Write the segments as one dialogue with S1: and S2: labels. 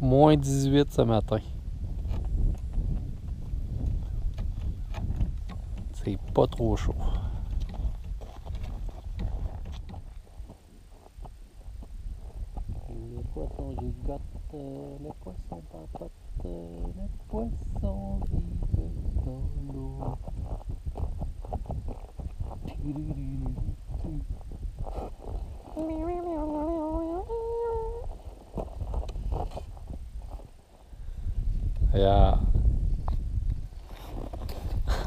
S1: Moins 18 ce matin. C'est pas trop chaud. Les poissons gigotent, les poissons papotent, les poissons vivent dans l'eau. Yeah.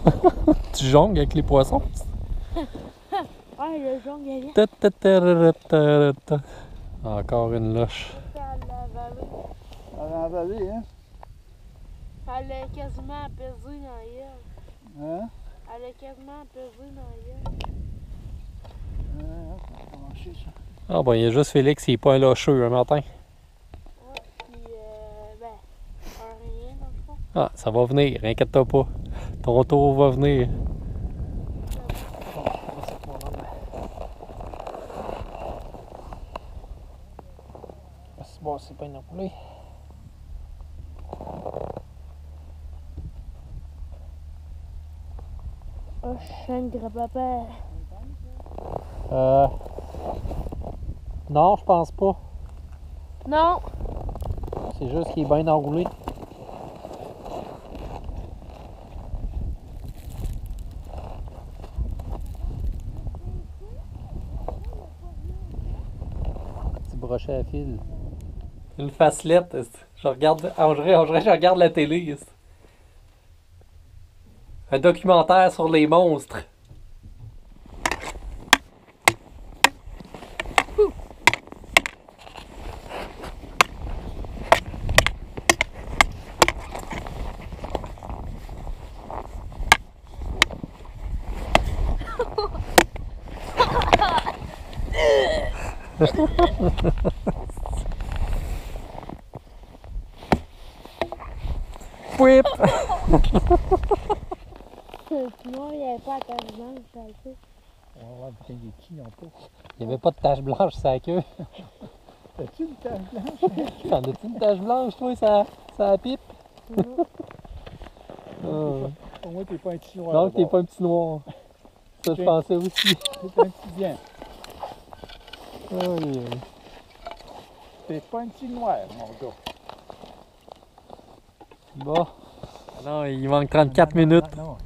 S1: tu jongles avec les poissons?
S2: Ouais, le jongle est
S1: Ta, ta, ta, ra, ta, ta. Encore une loche.
S2: À la vallée,
S3: hein?
S2: Elle est quasiment pesée dans la gueule.
S3: Hein?
S2: Elle est quasiment pesée dans la gueule.
S3: Ça va marcher, ça.
S1: Ah ben, il y a juste Félix, il est pas un locheux un matin.
S2: Ouais, puis euh, ben, un rien dans le fond.
S1: Ah, ça va venir, inquiète-toi pas. Ton tour va venir. C'est bon, c'est pas énorme.
S2: Oh, je suis un grand-papa.
S1: Euh. Non, je pense pas.
S2: Non!
S1: C'est juste qu'il est bien enroulé. À fil. Une facelette. Je regarde. ah, On dirait, je regarde la télé. Un documentaire sur les monstres. Whip!
S2: Sinon, il n'y avait pas à ta blanche, ça le fait.
S3: On va voir putain des qui n'ont pas.
S1: Il n'y avait pas de tache blanche sur la queue.
S3: As-tu une tache blanche?
S1: T'en as-tu une tache blanche, toi, ça, ça pipe?
S2: Non.
S1: Ah.
S3: Au moins, t'es pas un petit noir.
S1: Non, t'es pas un petit noir. Ça, je pensais aussi.
S3: T'es un petit bien.
S1: Aïe, aïe.
S3: T'es pas un petit noir, mon gars.
S1: Bon. Non, il manque 34
S3: Non, non,
S1: minutes.
S3: Non, non,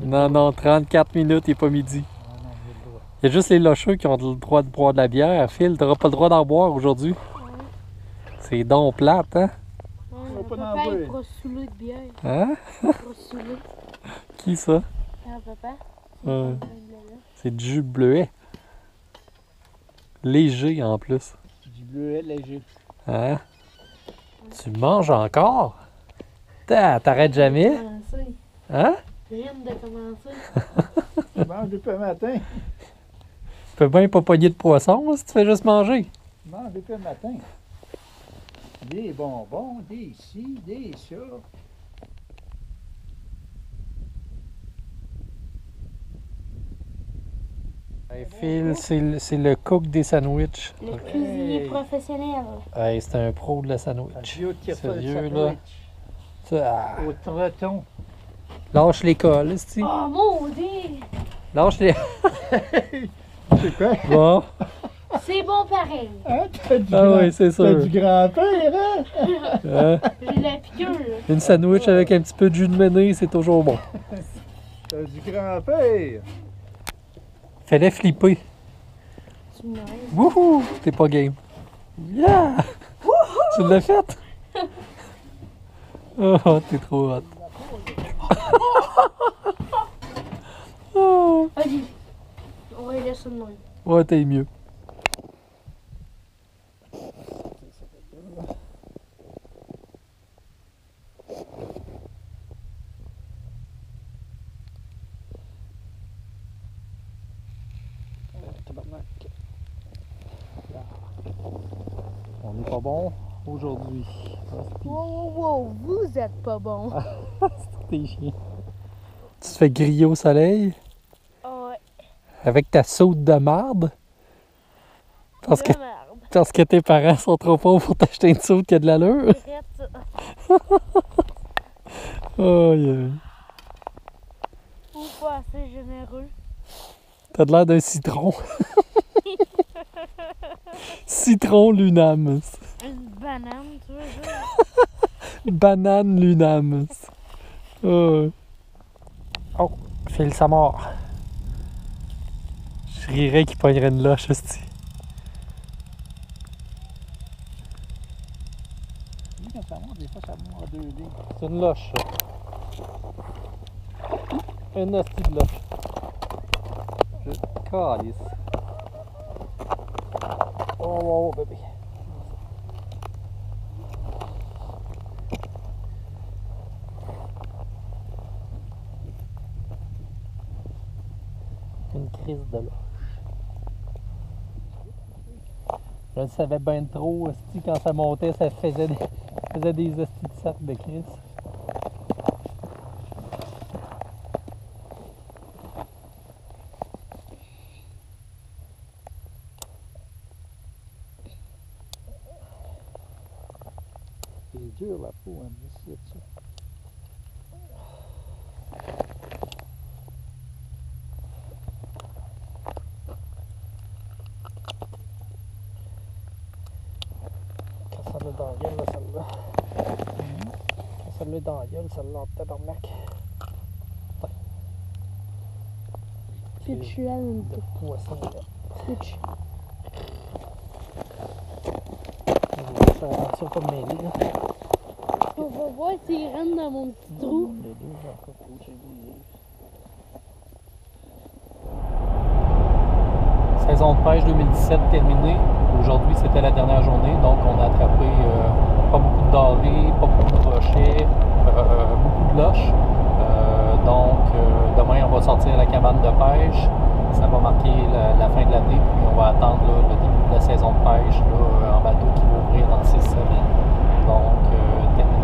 S1: Non,
S3: droit.
S1: non, 34 minutes, il n'est pas midi.
S3: Ah.
S1: Il y a juste les locheux qui ont le droit de boire de la bière. Phil, t'auras pas le droit d'en boire aujourd'hui. C'est donc plate, hein?
S2: Ouais,
S3: va
S2: le
S3: pas
S2: papa, il saouler de bière.
S1: Hein? Qui ça?
S2: Ah, papa?
S1: Ouais.
S2: C'est.
S1: C'est du jus bleuet. Léger en plus.
S3: Du bleuet léger.
S1: Hein? Tu manges encore? Ta- T'arrêtes jamais? Hein?
S2: Je viens de commencer.
S3: Tu manges depuis le matin.
S1: Tu peux bien pas pogner de poisson si tu fais juste manger.
S3: Tu manges depuis le matin. Des bonbons, des ci, des ça.
S1: Hey, Phil, c'est le, c'est le cook des sandwichs.
S2: Le cuisinier
S3: Hey.
S2: professionnel.
S1: Hey, c'est un pro de la sandwich. Sérieux, là?
S3: sandwich.
S1: Ça, ah,
S3: Au treton.
S1: lâche l'école, esti.
S2: Oh, maudit!
S1: Lâche les.
S3: C'est quoi?
S1: Bon.
S2: C'est bon pareil.
S3: Hein? T'as du,
S1: Ah
S3: grand-
S1: oui, c'est
S3: t'as
S1: sûr.
S3: du grand-père, hein?
S1: Hein?
S2: J'ai la piqûre.
S1: Une sandwich avec un petit peu de jus de mené, c'est toujours bon.
S3: T'as du grand-père.
S1: Fallait flipper. Wouhou! T'es pas game. Yeah! Tu l'as fait? Oh, t'es trop hot. Oh,
S2: Vas-y. On va laisser de même.
S1: ouais, t'es mieux. On n'est pas bon aujourd'hui.
S2: Wow, wow, wow, vous êtes pas bon.
S1: T'es chien. Tu te fais griller au soleil?
S2: Ouais.
S1: avec ta soude de marde? Parce que
S2: De merde.
S1: parce que tes parents sont trop pauvres pour t'acheter une soude qui a de l'allure?
S2: Arrête ça.
S1: Aïe, aïe.
S2: Ou pas assez généreux.
S1: T'as de l'air d'un citron. citron lunamus.
S2: Une banane, tu veux dire?
S1: Banane lunamus. Oh, oh Phil sa mort. Je rirais qu'il pognerait une loche, aussi.
S3: Lui, quand ça monte, des fois, ça monte en deux lignes.
S1: C'est une loche, ça. Une hostie de loche. Je calisse. Oh. Une crise de loche. Je le savais bien trop, quand ça montait, ça faisait des, faisait de de crise. dyra
S2: boendesitter. Kassalle dagen
S1: med selle. Kassalle
S2: dagen
S1: selle at det Danmark. Fikk 21. Fikk 21.
S2: On va voir dans mon petit trou.
S3: Les deux,
S1: Saison de pêche 2017 terminée. Aujourd'hui, c'était la dernière journée, donc on a attrapé euh, pas beaucoup de dorés, pas beaucoup de rochers, euh, beaucoup de loches. Euh, donc, demain, on va sortir la cabane de pêche. Ça va marquer la, la fin de l'année, puis on va attendre là, le début de la saison de pêche là, bateaux qui vont ouvrir dans six semaines. Donc, euh,